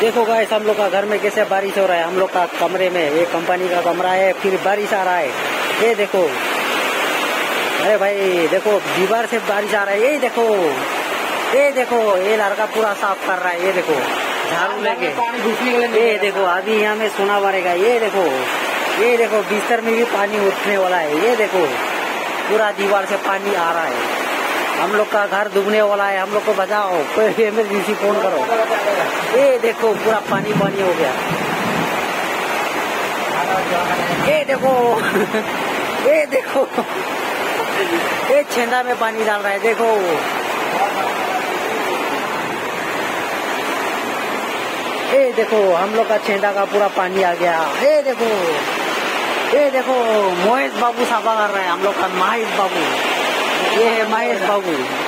देखो गाइस हम लोग का घर में कैसे बारिश हो रहा है? हम लोग का कमरे में ये कंपनी का कमरा है फिर बारिश आ रहा है। ये देखो। अरे भाई देखो दीवार से बारिश आ रहा है। ये देखो। ये देखो ये लड़का पूरा साफ़ कर रहा है। ये देखो झाड़ू लेके। ये देखो अभी यहाँ में सोना मारेगा ये देखो ये देखो बिस्तर में भी पानी उठने वाला है। ये देखो पूरा दीवार से पानी आ रहा है। हम लोग का घर डूबने वाला है। हम लोग को बचाओ। कोई इमरजेंसी फ़ोन करो। देखो, पूरा पानी पानी हो गया। ये देखो ये देखो। ये छेंदा में पानी डाल रहा है, देखो। ये देखो, हम लोग का छेंदा का पूरा पानी आ गया। ये देखो ये देखो, मोहेश बाबू साफा कर रहे हैं हम लोग का, महेश बाबू। ये है महेश बाबू।